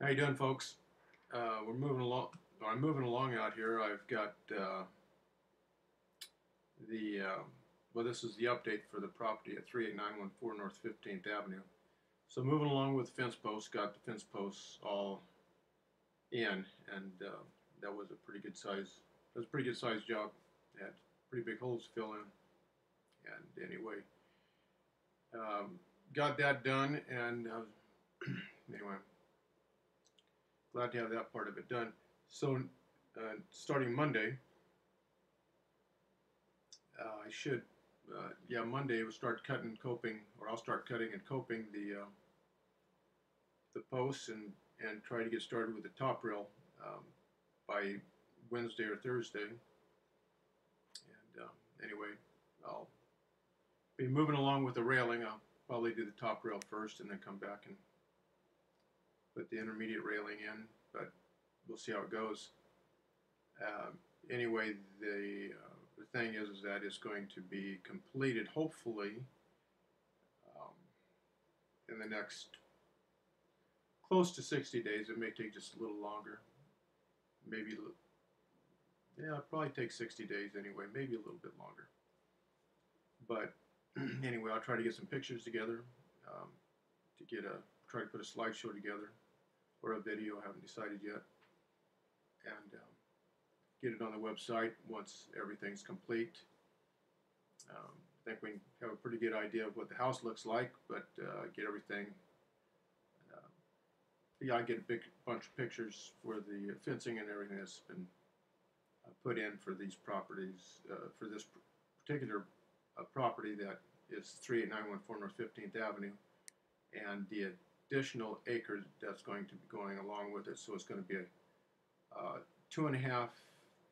How you doing, folks? Uh, we're moving along. I'm moving along out here. I've got uh, the uh, well. This is the update for the property at 38914 North 15th Avenue. So moving along with fence posts. Got the fence posts all in, and uh, that was a pretty good size. That was a pretty good size job. Had pretty big holes to fill in. And anyway, um, got that done, and uh, anyway glad to have that part of it done. So, uh, starting Monday, uh, I should, uh, yeah, Monday we'll start cutting coping, or I'll start cutting and coping the uh, the posts and and try to get started with the top rail um, by Wednesday or Thursday. And um, anyway, I'll be moving along with the railing. I'll probably do the top rail first, and then come back and put the intermediate railing in, but we'll see how it goes. Um, anyway, the, uh, the thing is, is that it's going to be completed hopefully um, in the next close to 60 days. It may take just a little longer. Maybe, yeah, it'll probably take 60 days anyway, maybe a little bit longer. But anyway, I'll try to get some pictures together um, to get a, try to put a slideshow together or a video, I haven't decided yet. And um, get it on the website once everything's complete. Um, I think we have a pretty good idea of what the house looks like, but uh, get everything. Uh, yeah, I get a big bunch of pictures for the fencing and everything that's been uh, put in for these properties, uh, for this particular uh, property that is 38914 North 15th Avenue, and the additional acre that's going to be going along with it. So it's going to be a uh, two and a half,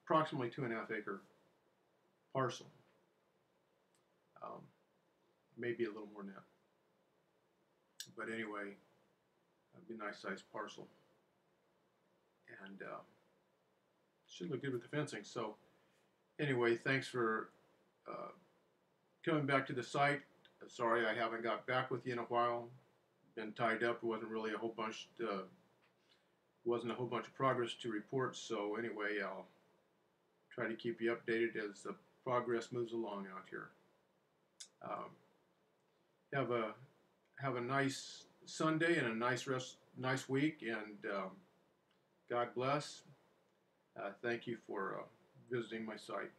approximately two and a half acre parcel. Um, maybe a little more that. But anyway, it'd be a nice sized parcel. And uh, should look good with the fencing. So anyway, thanks for uh, coming back to the site. Sorry I haven't got back with you in a while been tied up. It wasn't really a whole bunch. Uh, wasn't a whole bunch of progress to report. So anyway, I'll try to keep you updated as the progress moves along out here. Um, have a have a nice Sunday and a nice rest, nice week, and um, God bless. Uh, thank you for uh, visiting my site.